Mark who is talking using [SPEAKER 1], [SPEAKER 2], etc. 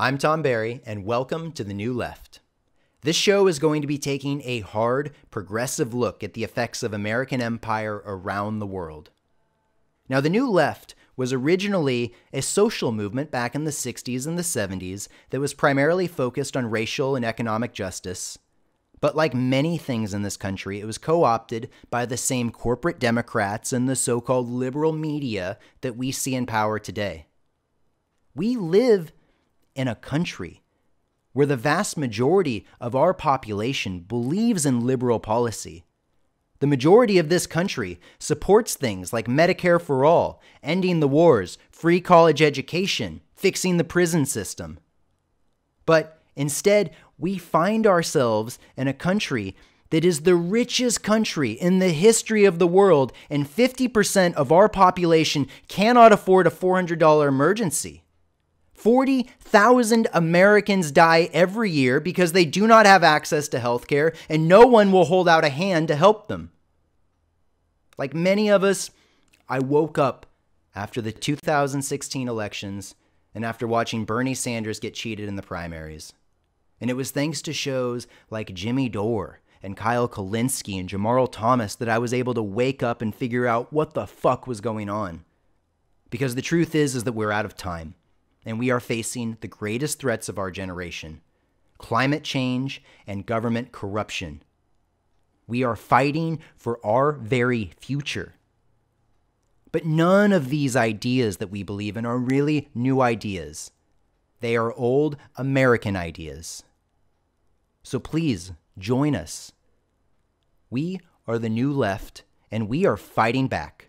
[SPEAKER 1] I'm Tom Barry, and welcome to The New Left. This show is going to be taking a hard, progressive look at the effects of American empire around the world. Now, The New Left was originally a social movement back in the 60s and the 70s that was primarily focused on racial and economic justice. But like many things in this country, it was co opted by the same corporate Democrats and the so called liberal media that we see in power today. We live in a country where the vast majority of our population believes in liberal policy. The majority of this country supports things like Medicare for all, ending the wars, free college education, fixing the prison system. But instead, we find ourselves in a country that is the richest country in the history of the world, and 50% of our population cannot afford a $400 emergency. 40,000 Americans die every year because they do not have access to health care and no one will hold out a hand to help them. Like many of us, I woke up after the 2016 elections and after watching Bernie Sanders get cheated in the primaries. And it was thanks to shows like Jimmy Dore and Kyle Kulinski and Jamarl Thomas that I was able to wake up and figure out what the fuck was going on. Because the truth is is that we're out of time and we are facing the greatest threats of our generation climate change and government corruption. We are fighting for our very future. But none of these ideas that we believe in are really new ideas. They are old American ideas. So please join us. We are the new left, and we are fighting back.